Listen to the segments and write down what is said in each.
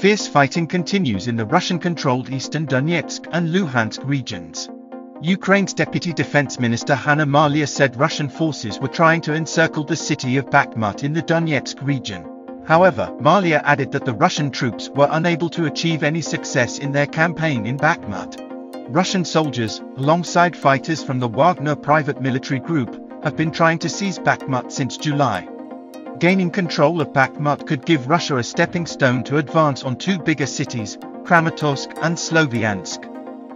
Fierce fighting continues in the Russian-controlled eastern Donetsk and Luhansk regions. Ukraine's Deputy Defense Minister Hanna Maliar said Russian forces were trying to encircle the city of Bakhmut in the Donetsk region. However, Maliar added that the Russian troops were unable to achieve any success in their campaign in Bakhmut. Russian soldiers, alongside fighters from the Wagner private military group, have been trying to seize Bakhmut since July. Gaining control of Bakhmut could give Russia a stepping stone to advance on two bigger cities, Kramatorsk and Sloviansk.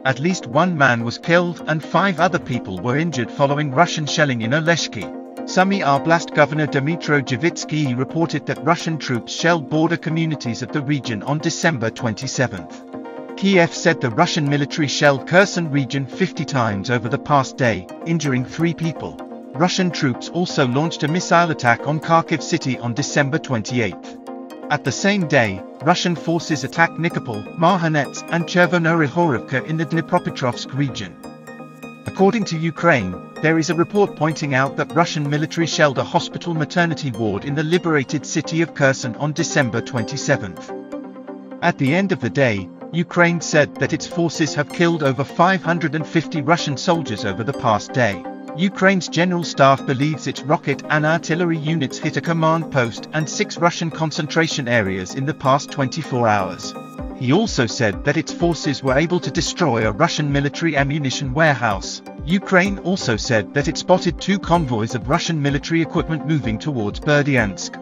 At least one man was killed and five other people were injured following Russian shelling in Oleshki. Sumy Oblast Governor Dmytro Zhyvytskyi reported that Russian troops shelled border communities of the region on December 27. Kiev said the Russian military shelled Kherson region 50 times over the past day, injuring three people. Russian troops also launched a missile attack on Kharkiv city on December 28. At the same day, Russian forces attacked Nikopol, Marhanets and Chervonohorivka in the Dnipropetrovsk region. According to Ukraine, there is a report pointing out that Russian military shelled a hospital maternity ward in the liberated city of Kherson on December 27. At the end of the day, Ukraine said that its forces have killed over 550 Russian soldiers over the past day. Ukraine's general staff believes its rocket and artillery units hit a command post and six Russian concentration areas in the past 24 hours. He also said that its forces were able to destroy a Russian military ammunition warehouse. Ukraine also said that it spotted two convoys of Russian military equipment moving towards Berdyansk.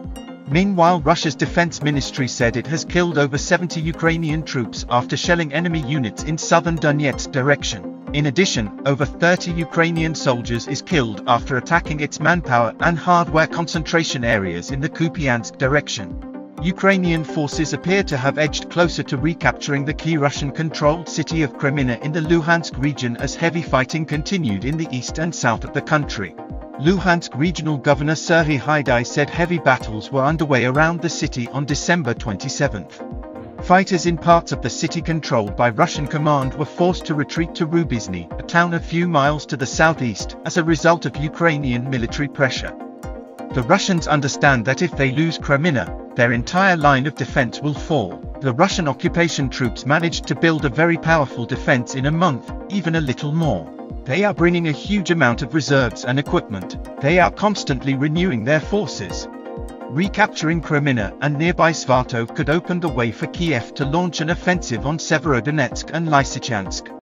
Meanwhile Russia's defense ministry said it has killed over 70 Ukrainian troops after shelling enemy units in southern Donetsk direction. In addition, over 30 Ukrainian soldiers is killed after attacking its manpower and hardware concentration areas in the Kupiansk direction. Ukrainian forces appear to have edged closer to recapturing the key Russian-controlled city of Kreminna in the Luhansk region as heavy fighting continued in the east and south of the country. Luhansk Regional Governor Serhiy Haidai said heavy battles were underway around the city on December 27. Fighters in parts of the city controlled by Russian command were forced to retreat to Rubizhne, a town a few miles to the southeast, as a result of Ukrainian military pressure. The Russians understand that if they lose Kreminna, their entire line of defense will fall. The Russian occupation troops managed to build a very powerful defense in a month, even a little more. They are bringing a huge amount of reserves and equipment. They are constantly renewing their forces. Recapturing Kreminna and nearby Svatov could open the way for Kiev to launch an offensive on Severodonetsk and Lysychansk.